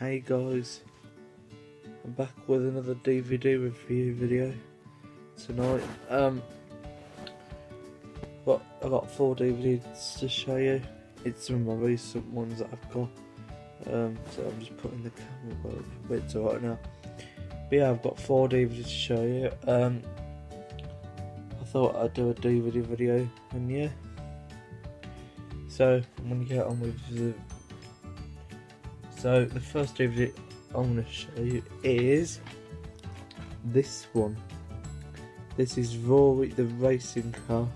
Hey guys, I'm back with another DVD review video tonight. Um, but I got four DVDs to show you. It's some of my recent ones that I've got. Um, so I'm just putting the camera up a bit to right now. But yeah, I've got four DVDs to show you. Um, I thought I'd do a DVD video, and yeah. So I'm gonna get on with the so the first DVD I'm going to show you is this one. This is Roary the racing car.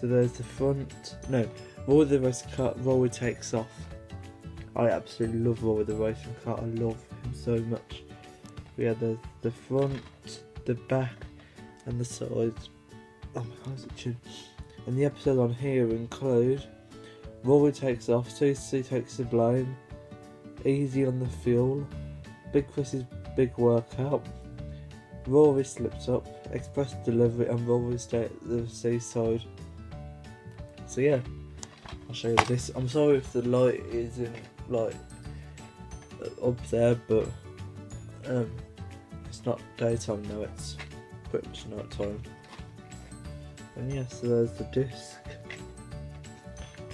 So there's the front. No, Roary the racing car. Roary takes off. I absolutely love Roary the racing car. I love him so much. We have the the front, the back, and the sides. Oh my god, it And the episode on here include Roary takes off, Cici takes the blame, easy on the fuel, Big Chris's big workout, Roary slips up, express delivery, and Roary stay at the seaside. So yeah, I'll show you this. I'm sorry if the light isn't like up there, but um, it's not daytime now. It's pretty much night time. And yeah, so there's the disc.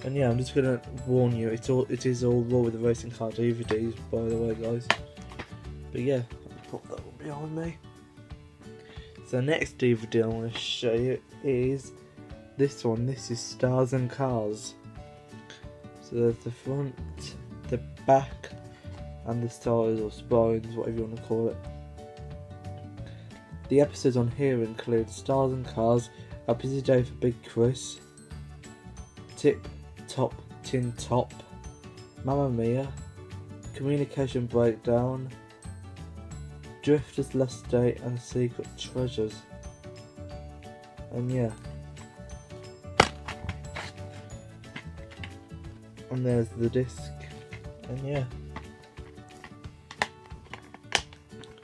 And yeah, I'm just gonna warn you, it's all it is all raw with the racing car DVDs, by the way, guys. But yeah, I'll put that one behind me. So the next DVD I want to show you is this one. This is Stars and Cars. So there's the front, the back, and the stars or spines, whatever you want to call it. The episodes on here include Stars and Cars, A Busy Day for Big Chris, Tip Top Tin Top, Mamma Mia, Communication Breakdown, Drifter's Last Day, and Secret Treasures. And yeah. And there's the disc. And yeah.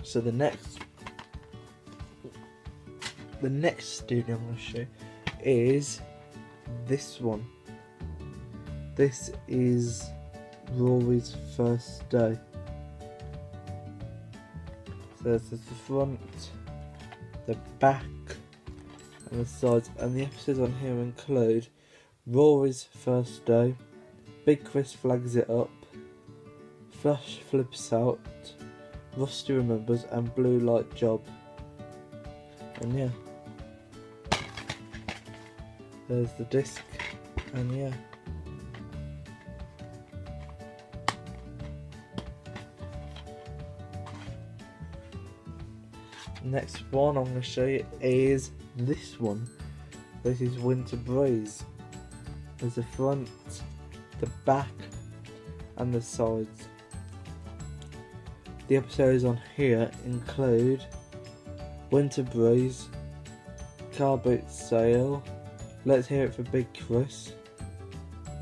So the next the next studio I'm to show is this one. This is Roary's first day. So there's the front, the back, and the sides, and the episodes on here include Roary's first day, Big Chris flags it up, Flash flips out, Rusty remembers, and Blue Light Job. And yeah. There's the disc, and yeah. Next one I'm going to show you is this one. This is Winter Breeze. There's the front, the back, and the sides. The episodes on here include Winter Breeze, Car Boot Sale, Let's Hear It for Big Chris,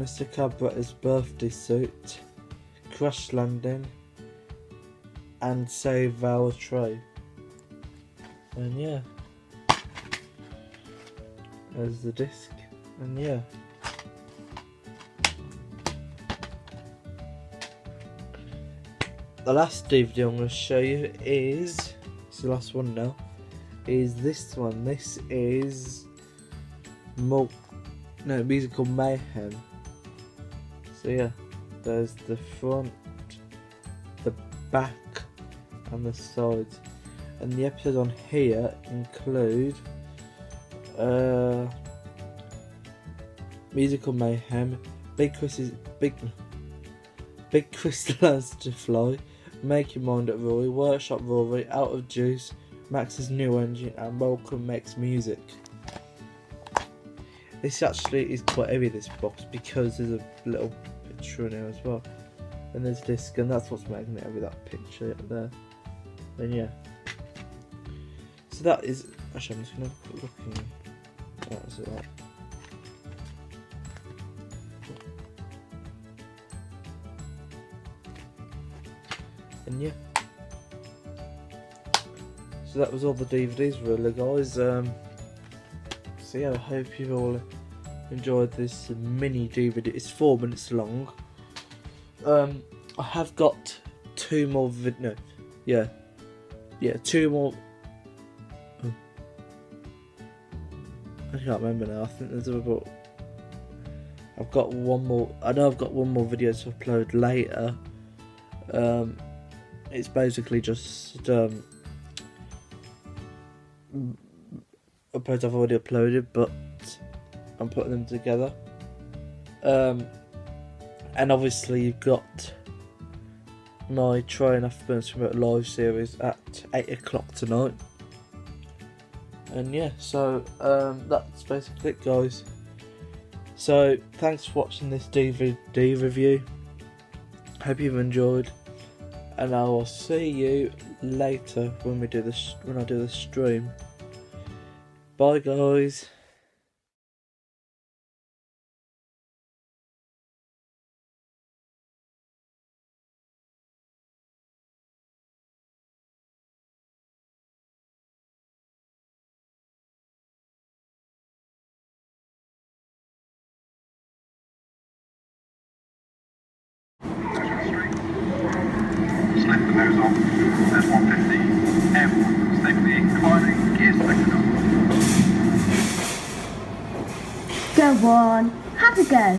Mr. Carburettor's birthday suit, Crash Landing, and Save Val Tray. And yeah. There's the disc. And yeah. The last DVD I'm going to show you is, it's the last one now, is this one. This is Mo no, Musical Mayhem. So yeah, there's the front, the back, and the sides and the episodes on here include uh, musical mayhem, Big Chris's Big Big Chris learns to fly, Make Your Mind Up Roary, Workshop Roary, Out of Juice, Max's new engine, and Molecom makes music. This actually is quite heavy this box because there's a little picture in there as well. And there's disc and that's what's making it heavy that picture up there. And yeah. So that is actually I'm just gonna put looking that's it like. And yeah. So that was all the DVDs really guys. Um, so yeah, I hope you all enjoyed this mini DVD. It's four minutes long. Um, I have got two more vid. No, yeah, yeah, two more. I can't remember now. I think there's about. I've got one more. I know I've got one more video to upload later. Um, it's basically just um, uploads I've already uploaded, but I'm putting them together. Um, and obviously you've got my Try and Afterburns Remote live series at 8 o'clock tonight. And yeah, so um, that's basically it guys. So thanks for watching this DVD review. Hope you've enjoyed. And I will see you later when we do this when I do the stream. Bye guys. Slip the nose off. There's 150. Airborne. Stay inclining. Gear selected on. Go on, have a go.